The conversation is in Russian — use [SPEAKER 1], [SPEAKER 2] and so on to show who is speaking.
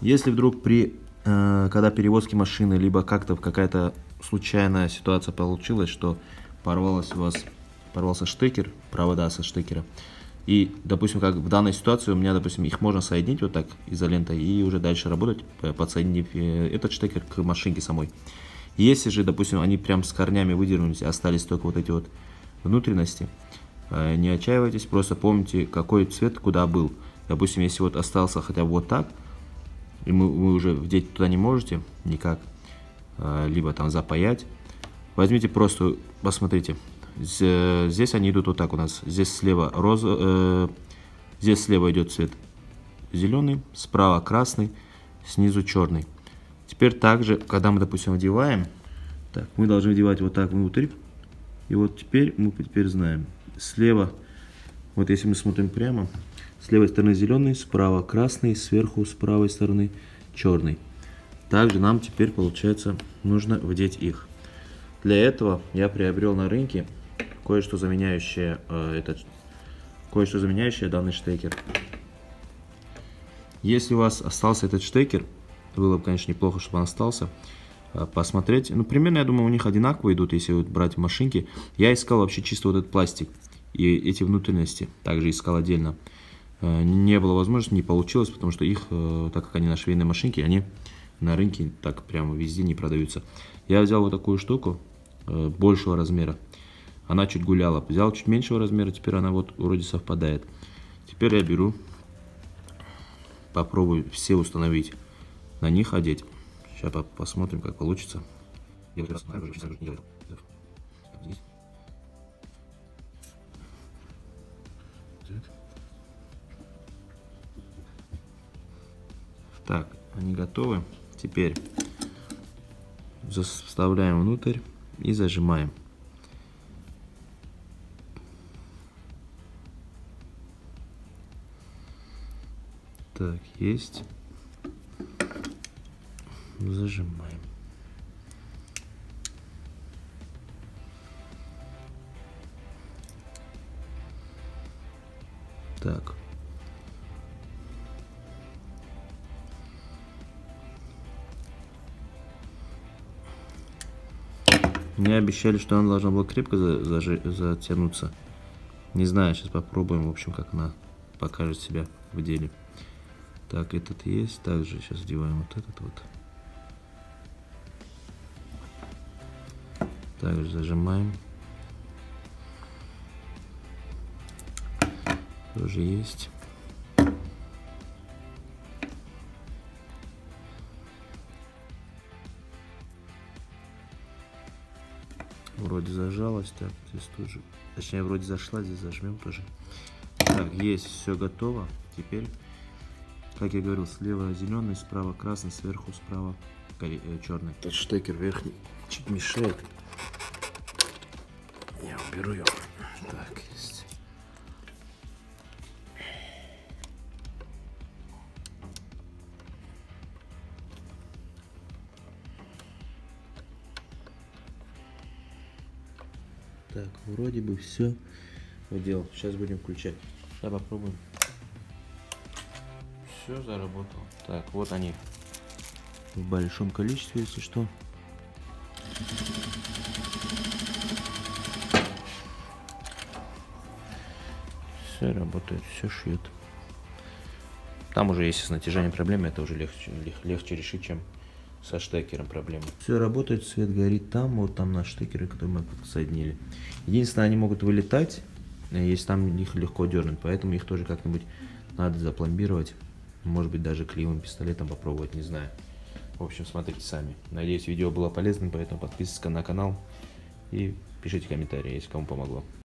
[SPEAKER 1] Если вдруг при, э, когда перевозки машины, либо как-то какая-то случайная ситуация получилась, что порвалась у вас, порвался штекер, провода со штекера, и, допустим, как в данной ситуации у меня, допустим, их можно соединить вот так изолентой и уже дальше работать, подсоединив э, этот штекер к машинке самой. Если же, допустим, они прям с корнями выдернулись, остались только вот эти вот внутренности, э, не отчаивайтесь, просто помните, какой цвет куда был. Допустим, если вот остался хотя бы вот так, и мы, вы уже вдеть туда не можете никак, э, либо там запаять, возьмите просто, посмотрите, здесь они идут вот так у нас, здесь слева роза, э, здесь слева идет цвет зеленый, справа красный, снизу черный. Теперь также, когда мы, допустим, одеваем, так, мы должны одевать вот так внутрь, и вот теперь мы теперь знаем, слева, вот если мы смотрим прямо, с левой стороны зеленый, справа красный, сверху с правой стороны черный. Также нам теперь, получается, нужно вдеть их. Для этого я приобрел на рынке кое-что заменяющее э, этот, кое-что заменяющее данный штекер. Если у вас остался этот штекер, было бы, конечно, неплохо, чтобы он остался, э, посмотреть. Ну, примерно, я думаю, у них одинаково идут, если вот брать в машинке. Я искал вообще чисто вот этот пластик и эти внутренности, также искал отдельно. Э, не было возможности, не получилось, потому что их, э, так как они на швейной машинке, они на рынке так прямо везде не продаются. Я взял вот такую штуку э, большего размера. Она чуть гуляла. Взял чуть меньшего размера, теперь она вот вроде совпадает. Теперь я беру, попробую все установить, на них одеть. Сейчас посмотрим, как получится. Так, они готовы. Теперь вставляем внутрь и зажимаем. Так, есть. Зажимаем. Так. Мне обещали, что она должна была крепко за, за, затянуться. Не знаю, сейчас попробуем, в общем, как она покажет себя в деле. Так, этот есть. Также сейчас одеваем вот этот вот. Также зажимаем. Тоже есть. Вроде зажалась, так, здесь тоже, точнее, вроде зашла, здесь зажмем тоже. Так, есть, все готово. Теперь, как я говорил, слева зеленый, справа красный, сверху справа э, черный. Этот штекер верхний чуть мешает. Я уберу его. Так, Так, вроде бы все удел. Сейчас будем включать. Давай попробуем. Все заработало. Так, вот они. В большом количестве, если что. Все работает, все шьет. Там уже, если с натяжением проблемы, это уже легче, легче решить, чем со штекером проблема. Все работает, свет горит там, вот там на штекеры, которые мы соединили. Единственное, они могут вылетать, если там их легко дернуть, поэтому их тоже как-нибудь надо запломбировать. Может быть, даже клеевым пистолетом попробовать, не знаю. В общем, смотрите сами. Надеюсь, видео было полезным, поэтому подписывайтесь на канал и пишите комментарии, если кому помогло.